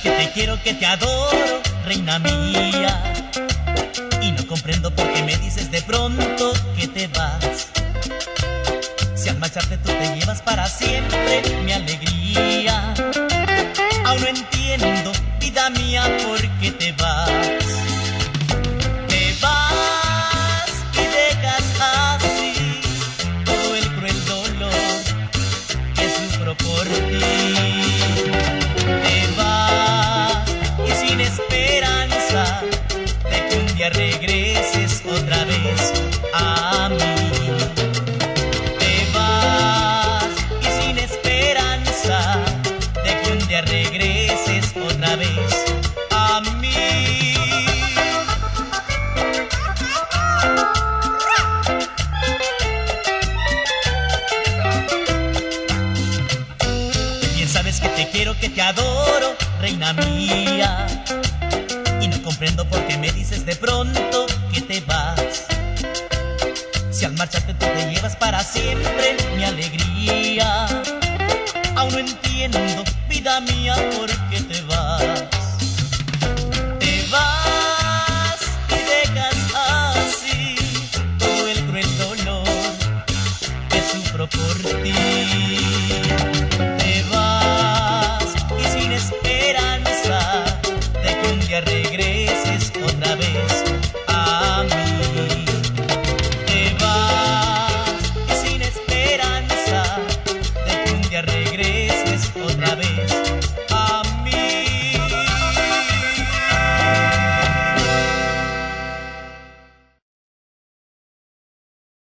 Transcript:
quiero, que te adoro, reina mía. Y no comprendo por qué me dices de pronto que te vas. Si al marcharte tú te llevas para siempre mi alegría. Aún no entiendo, vida mía, por qué te vas. De que un día regreses otra vez a mí. Te vas y sin esperanza de que un día regreses otra vez a mí. Bien sabes que te quiero, que te adoro, reina mía y no comprendo por qué me dices de pronto que te vas. Si al marcharte tú te llevas para siempre mi alegría, aún no entiendo, vida mía, por qué te vas. Te vas y dejas así todo el cruel dolor que sufro por ti.